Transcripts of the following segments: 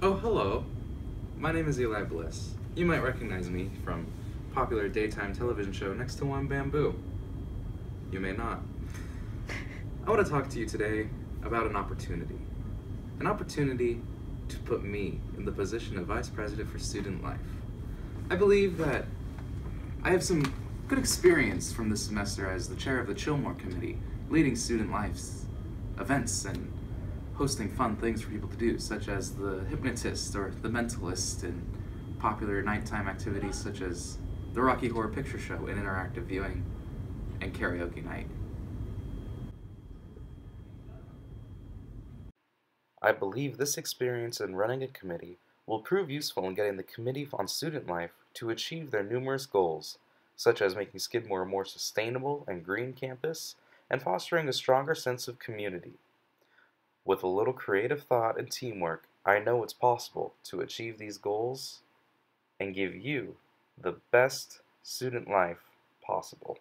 Oh, name is Eli Bliss. You might recognize me from popular daytime television show Next to One Bamboo. You may not. I want to talk to you today about an opportunity. An opportunity to put me in the position of Vice President for Student Life. I believe that I have some good experience from this semester as the chair of the Chillmore Committee, leading student life's events and hosting fun things for people to do, such as the hypnotist or the mentalist, and popular nighttime activities such as the Rocky Horror Picture Show and interactive viewing and karaoke night. I believe this experience in running a committee will prove useful in getting the Committee on Student Life to achieve their numerous goals, such as making Skidmore a more sustainable and green campus and fostering a stronger sense of community. With a little creative thought and teamwork, I know it's possible to achieve these goals and give you the best student life possible.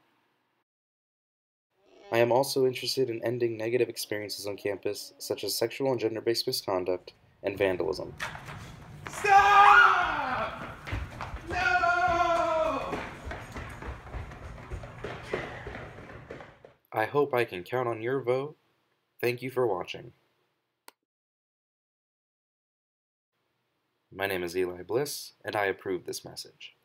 I am also interested in ending negative experiences on campus, such as sexual and gender based misconduct and vandalism. Stop! No! I hope I can count on your vote. Thank you for watching. My name is Eli Bliss, and I approve this message.